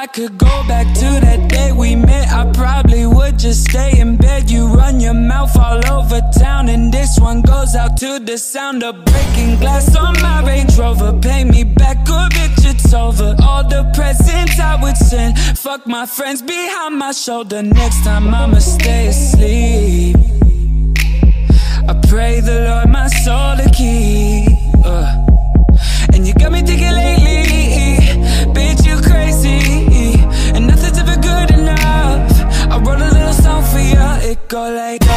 I could go back to that day we met, I probably would just stay in bed. You run your mouth all over town, and this one goes out to the sound of breaking glass on my Range Rover. Pay me back, or bitch, it's over. All the presents I would send, fuck my friends behind my shoulder. Next time I'ma stay asleep. I pray the Lord my soul to keep. Uh. And you got me thinking lately, go like,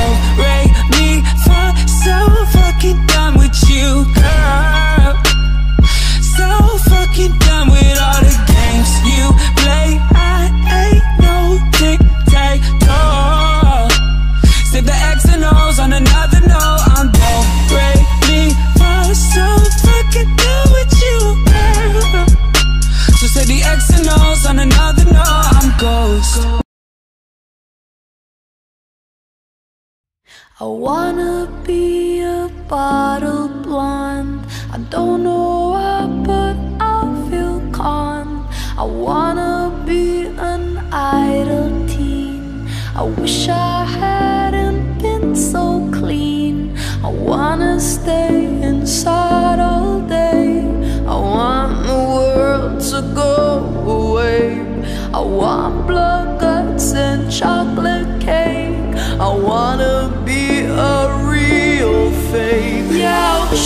I wanna be a bottle blonde. I don't know why, but I feel calm. I wanna be an idle teen. I wish I hadn't been so clean. I wanna stay inside all day. I want the world to go away. I want blood guts and chocolate cake. I wanna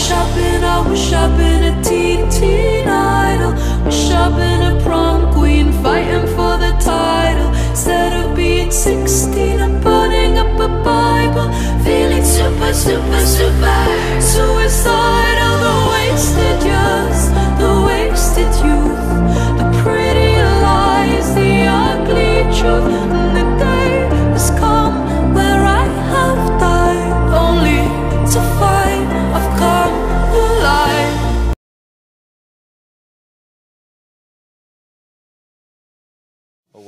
wish I'd been, I wish I'd been a teen, teen idol. Wish I'd been a prom queen fighting for the title. Instead of being 16 and putting up a Bible. Feeling super, super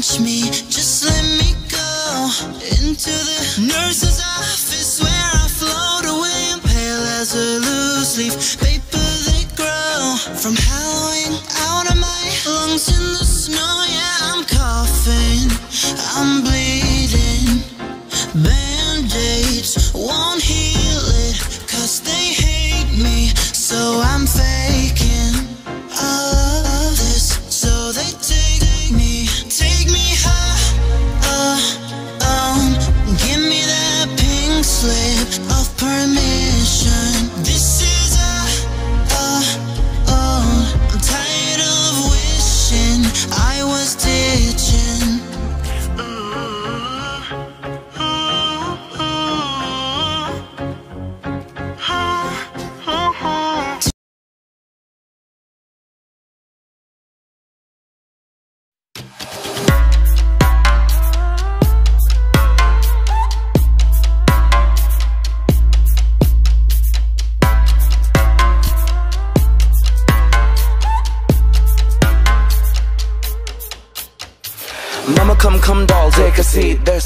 me, punch me, just let me go into the nurse's office where I float away. Pale as a loose leaf, paper they grow from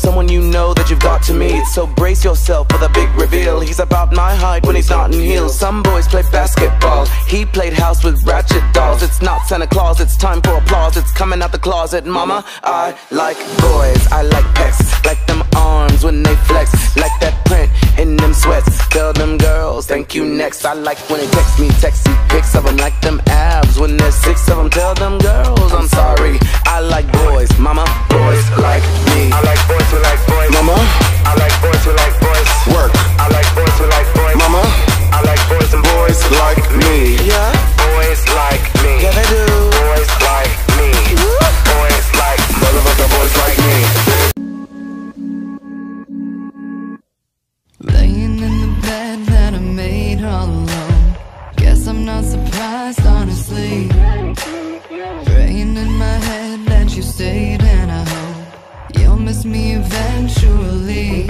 someone you know that you've got to meet. So brace yourself for the big reveal. He's about my height when he's not in heels. Some boys play basketball. He played house with ratchet dolls. It's not Santa Claus, it's time for applause. It's coming out the closet, mama. I like boys, I like pecs. Like them arms when they flex. Like that print in them sweats. Tell them girls, thank you next. I like when they text me, texty pics of them. Like them abs when there's six of them. Tell them girls, I'm sorry. eyes, honestly. Praying in my head that you stayed And I hope you'll miss me eventually.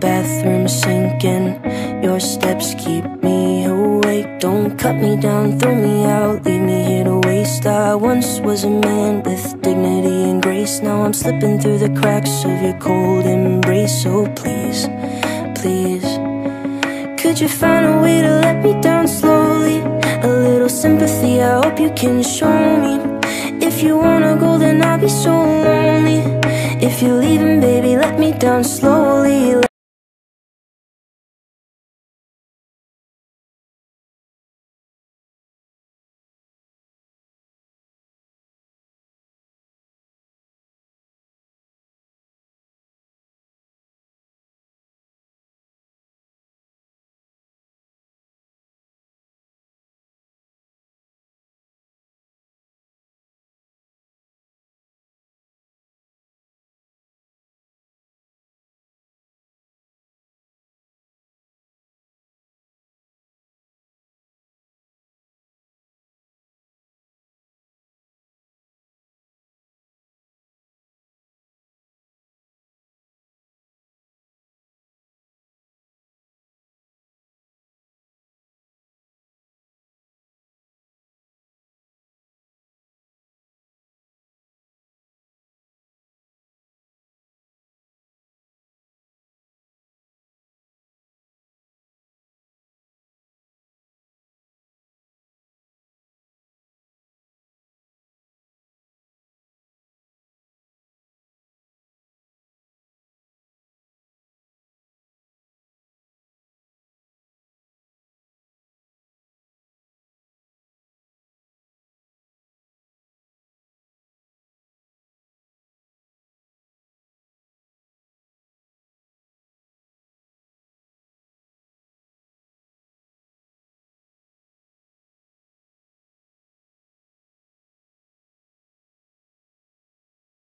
Bathroom sinking. Your steps keep me awake. Don't cut me down, throw me out, leave me here to waste. I once was a man with dignity and grace. Now I'm slipping through the cracks of your cold embrace. So please, please. Could you find a way to let me down slowly? A little sympathy, I hope you can show me. If you wanna go, then I'll be so lonely. If you're leaving, baby, let me down slowly.